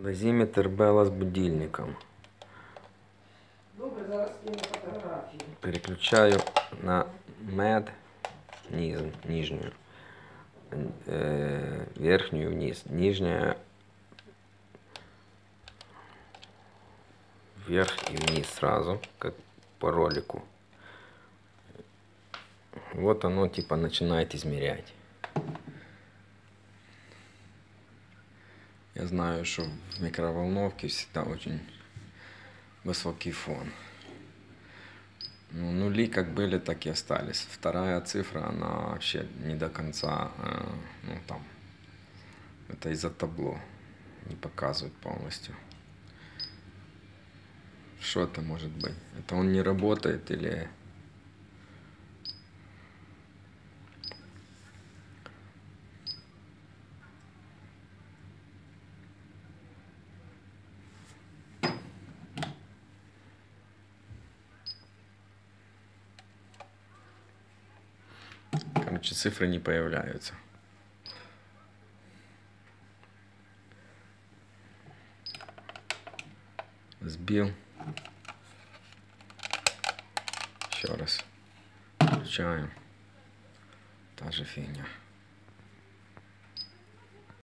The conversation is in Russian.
Дозиметр Белла с будильником. Переключаю на мед низ, нижнюю. Э, верхнюю вниз. Нижняя вверх и вниз сразу, как по ролику. Вот оно типа начинает измерять. Я знаю, что в микроволновке всегда очень высокий фон. Ну, нули как были, так и остались. Вторая цифра, она вообще не до конца, э, ну там, это из-за табло, не показывает полностью. Что это может быть? Это он не работает или... Короче, цифры не появляются. Сбил. Еще раз. Включаем. Та же фигня.